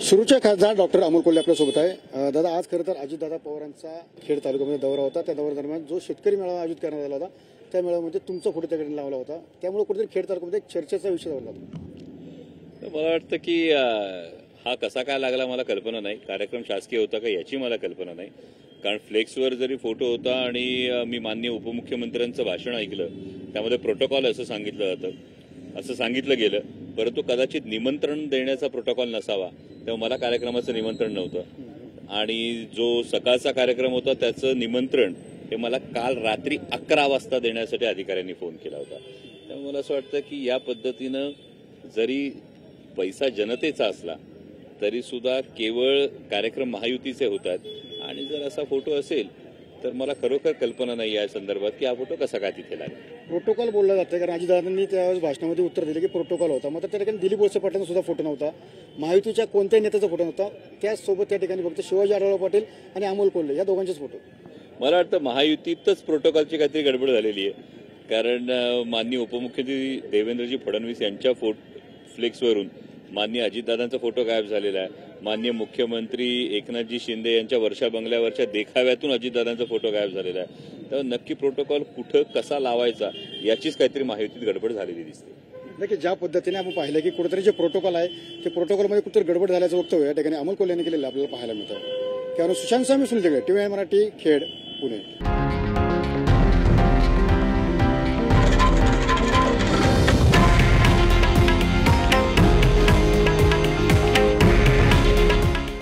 सुरूचे खासदार डॉक्टर अमोल कोल्हे आपल्यासोबत आहे. दादा आज खरं तर अजितदादा पवारांचा खेड तालुक्यामध्ये दौरा होता. त्या दौऱ्या दरम्यान जो शेतकरी मेळावा आयोजित करण्यात आला होता म्हणजे त्या मेळाव्यामध्ये तुमचा फोटो त्याकडे लावला होता? त्यामुळे कुठेतरी खेड तालुक्यामध्ये चर्चेचा विषय झाला होता. मला वाटतं की हा कसा काय लागला मला कल्पना नाही. कार्यक्रम शासकीय होता का याची मला कल्पना नाही. कारण फ्लेक्सवर जरी फोटो होता आणि मी मान्य उपमुख्यमंत्र्यांचं भाषण ऐकलं त्यामध्ये प्रोटोकॉल असं सांगितलं जातं. असं सांगितलं गेलं. परंतु कदाचित निमंत्रण देण्याचा प्रोटोकॉल नसावा. तेव्हा मला कार्यक्रमाचं निमंत्रण नव्हतं. आणि जो सकाळचा कार्यक्रम होता त्याचं निमंत्रण हे मला काल रात्री अकरा वाजता देण्यासाठी अधिकाऱ्यांनी फोन केला होता. त्यामुळे मला असं वाटतं की या पद्धतीनं जरी पैसा जनतेचा असला तरी सुद्धा केवळ कार्यक्रम महायुतीचे होतात. आणि जर असा फोटो असेल तर मला खरोखर कल्पना नाही या संदर्भात की हा फोटो कसा काय तिथे लागेल. प्रोटोकॉल बोलला जातं कारण अजितदादांनी त्यावेळेस भाषणामध्ये उत्तर दिले की प्रोटोकॉल होता. मात्र त्या ठिकाणी दिलीप वळसे पाटलांचा सुद्धा फोटो नव्हता. महायुतीच्या कोणत्याही नेत्याचा फोटो नव्हता. त्याचसोबत त्या ठिकाणी फक्त शिवाजी आढळराव पाटील आणि अमोल कोल्हे या दोघांचेच फोटो. मला वाटतं महायुतीतच प्रोटोकॉलची काहीतरी गडबड झालेली आहे. कारण अं, माननीय उपमुख्यमंत्री देवेंद्रजी फडणवीस यांच्या फोट फ्लेक्सवरून माननीय अजितदादांचा फोटो गायब झालेला आहे. माननीय मुख्यमंत्री एकनाथजी शिंदे यांच्या वर्षा बंगल्यावरच्या देखाव्यातून अजितदादांचा फोटो गायब झालेला आहे. तर नक्की प्रोटोकॉल कुठं कसा लावायचा याचीच काहीतरी माहितीत गडबड झालेली दिसते. नक्की ज्या पद्धतीने आपण पाहिलं की कुठेतरी जे प्रोटोकॉल आहे ते प्रोटोकॉलमध्ये कुठेतरी गडबड झाल्याचं वक्तव्य या ठिकाणी अमोल कोल्हे यांनी केलेलं आपल्याला पाहायला मिळतं. त्यावर सुशांत स्वामी सुनील टीव्ही मराठी खेड पुणे.